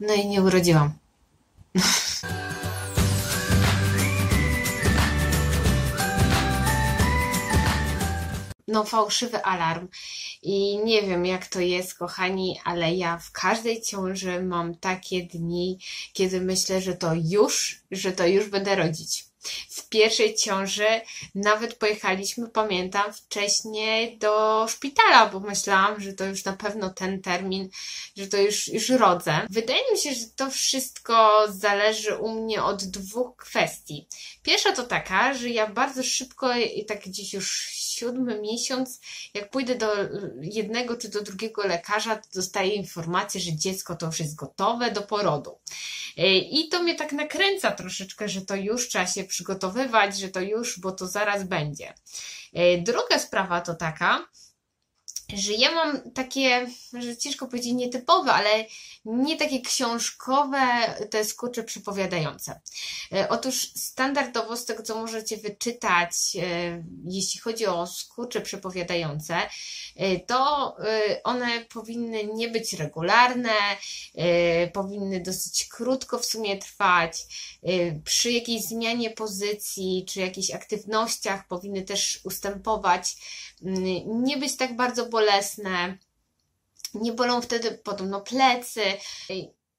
No i nie urodziłam. no, fałszywy alarm. I nie wiem, jak to jest, kochani, ale ja w każdej ciąży mam takie dni, kiedy myślę, że to już, że to już będę rodzić. W pierwszej ciąży nawet pojechaliśmy, pamiętam, wcześniej do szpitala, bo myślałam, że to już na pewno ten termin, że to już, już rodzę. Wydaje mi się, że to wszystko zależy u mnie od dwóch kwestii. Pierwsza to taka, że ja bardzo szybko i tak gdzieś już siódmy miesiąc, jak pójdę do jednego czy do drugiego lekarza, to dostaję informację, że dziecko to już jest gotowe do porodu. E, I to mnie tak nakręca troszeczkę, że to już trzeba się przygotowywać, że to już, bo to zaraz będzie. E, druga sprawa to taka, że ja mam takie, że ciężko powiedzieć nietypowe, ale nie takie książkowe te skurcze przepowiadające. E, otóż standardowo z tego, co możecie wyczytać, e, jeśli chodzi o skurcze przepowiadające, e, to one powinny nie być regularne, powinny dosyć krótko w sumie trwać. Przy jakiejś zmianie pozycji czy jakichś aktywnościach powinny też ustępować, nie być tak bardzo bolesne nie bolą wtedy podobno plecy.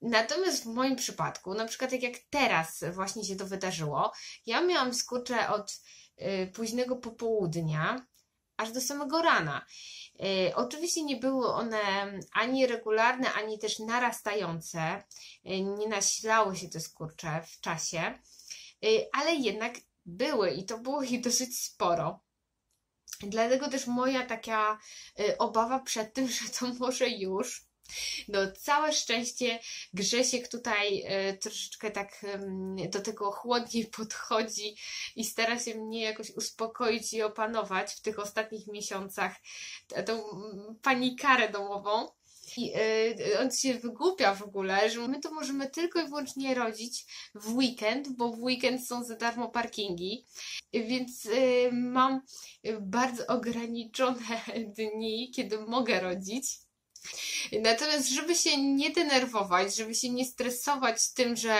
Natomiast w moim przypadku, na przykład tak jak teraz właśnie się to wydarzyło, ja miałam skurcze od y, późnego popołudnia aż do samego rana. Y, oczywiście nie były one ani regularne, ani też narastające. Y, nie nasilały się te skurcze w czasie, ale jednak były i to było ich dosyć sporo. Dlatego też moja taka y, obawa przed tym, że to może już. No, całe szczęście Grzesiek tutaj y, troszeczkę tak do tego chłodniej podchodzi i stara się mnie jakoś uspokoić i opanować w tych ostatnich miesiącach tą panikarę domową. I yy, on się wygłupia w ogóle, że my to możemy tylko i wyłącznie rodzić w weekend, bo w weekend są za darmo parkingi, więc yy, mam bardzo ograniczone dni, kiedy mogę rodzić. Natomiast, żeby się nie denerwować, żeby się nie stresować tym, że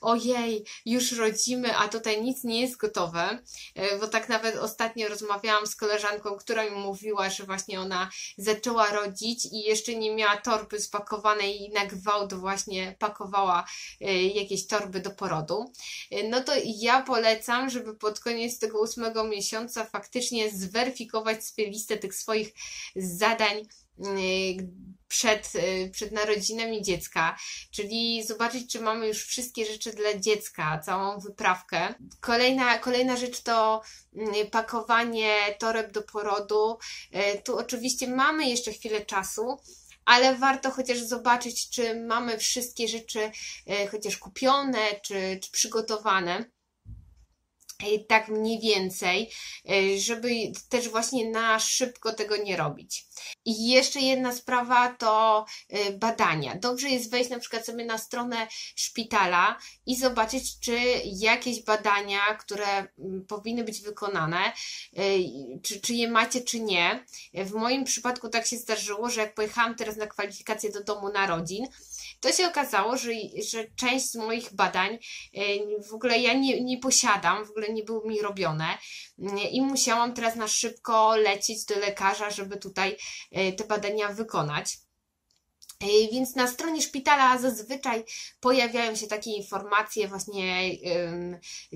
ojej, już rodzimy, a tutaj nic nie jest gotowe, e, bo tak nawet ostatnio rozmawiałam z koleżanką, która mi mówiła, że właśnie ona zaczęła rodzić i jeszcze nie miała torby spakowanej i na gwałt właśnie pakowała e, jakieś torby do porodu. E, no to ja polecam, żeby pod koniec tego ósmego miesiąca faktycznie zweryfikować sobie listę tych swoich zadań, przed, y, przed narodzinami dziecka, czyli zobaczyć, czy mamy już wszystkie rzeczy dla dziecka, całą wyprawkę. Kolejna, kolejna rzecz to y, pakowanie toreb do porodu. Tu oczywiście mamy jeszcze chwilę czasu, ale warto chociaż zobaczyć, czy mamy wszystkie rzeczy chociaż kupione, czy, czy przygotowane tak mniej więcej, żeby też właśnie na szybko tego nie robić. I jeszcze jedna sprawa to y, badania. Dobrze jest wejść na przykład sobie na stronę szpitala i zobaczyć, czy jakieś badania, które mm, powinny być wykonane, czy, czy je macie, czy nie. W moim przypadku tak się zdarzyło, że jak pojechałam teraz na kwalifikację do domu narodzin, to się okazało, że, że część z moich badań y, w ogóle ja nie, nie posiadam, w ogóle nie były mi robione i musiałam teraz na szybko lecieć do lekarza, żeby tutaj e, te badania wykonać. E, więc na stronie szpitala zazwyczaj pojawiają się takie informacje, właśnie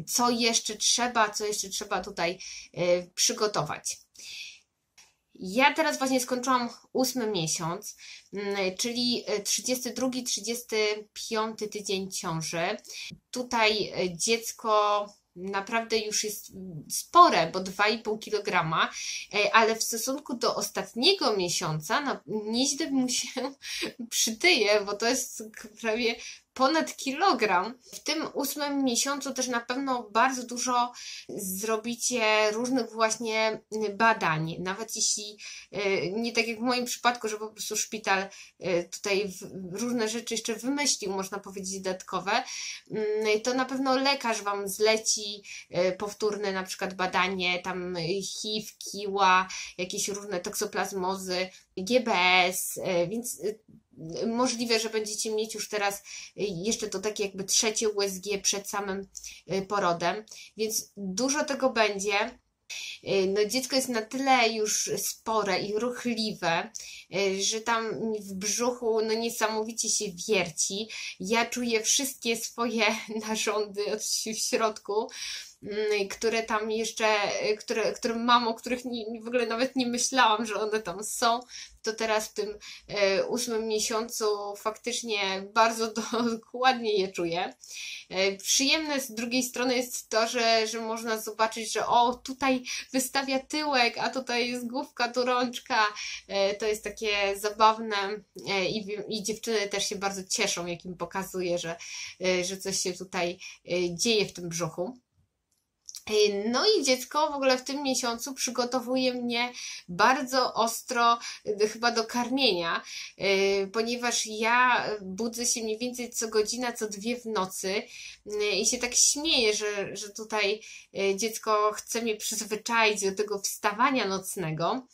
co jeszcze trzeba, co jeszcze trzeba tutaj e, przygotować. Ja teraz właśnie skończyłam ósmy miesiąc, czyli 32-35 tydzień ciąży. Tutaj dziecko naprawdę już jest spore, bo 2,5 kg, e, ale w stosunku do ostatniego miesiąca no, nieźle mu się przytyje, bo to jest prawie ponad kilogram. W tym ósmym miesiącu też na pewno bardzo dużo zrobicie różnych właśnie badań. Nawet jeśli e, nie tak jak w moim przypadku, że po prostu szpital e, tutaj różne rzeczy jeszcze wymyślił, można powiedzieć dodatkowe, mm, to na pewno lekarz Wam zleci e, powtórne na przykład badanie tam HIV, kiła, jakieś różne toksoplazmozy, GBS, więc Możliwe, że będziecie mieć już teraz jeszcze to takie jakby trzecie USG przed samym porodem, więc dużo tego będzie. No, dziecko jest na tyle już spore i ruchliwe, że tam w brzuchu no, niesamowicie się wierci. Ja czuję wszystkie swoje narządy w środku. Mm, które tam jeszcze, które, które mam, o których nie, w ogóle nawet nie myślałam, że one tam są, to teraz w tym e, ósmym miesiącu faktycznie bardzo dokładnie je czuję. E, przyjemne z drugiej strony jest to, że, że można zobaczyć, że o, tutaj wystawia tyłek, a tutaj jest główka, tu rączka. To jest takie zabawne i, i dziewczyny też się bardzo cieszą, jak im pokazuje, że, że coś się tutaj dzieje w tym brzuchu. No i dziecko w ogóle w tym miesiącu przygotowuje mnie bardzo ostro y, chyba do karmienia, y, ponieważ ja budzę się mniej więcej co godzina, co dwie w nocy y, i się tak śmieję, że, że tutaj dziecko chce mnie przyzwyczaić do tego wstawania nocnego.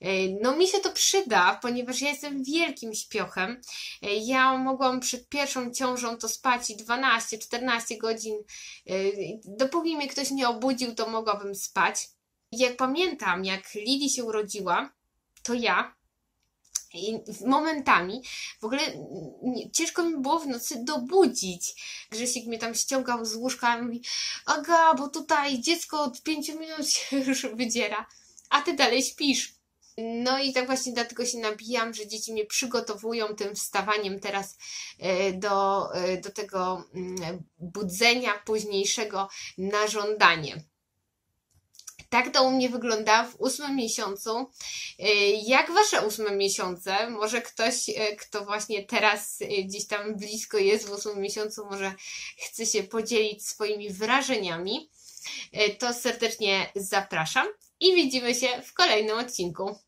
E, no mi się to przyda, ponieważ ja jestem wielkim śpiochem. E, ja mogłam przed pierwszą ciążą to spać 12-14 godzin. E, dopóki mnie ktoś nie obudził, to mogłabym spać. Jak pamiętam, jak Lili się urodziła, to ja i momentami w ogóle ciężko mi było w nocy dobudzić. Grzesiek mnie tam ściągał z łóżka i mówi Aga, bo tutaj dziecko od pięciu minut się już wydziera, a ty dalej śpisz. No i tak właśnie dlatego się nabijam, że dzieci mnie przygotowują tym wstawaniem teraz e, do, e, do tego mm, budzenia późniejszego na żądanie. Tak to u mnie wygląda w ósmym miesiącu. E, jak wasze ósme miesiące? Może ktoś, kto właśnie teraz gdzieś tam blisko jest w ósmym miesiącu, może chce się podzielić swoimi wrażeniami. To serdecznie zapraszam i widzimy się w kolejnym odcinku.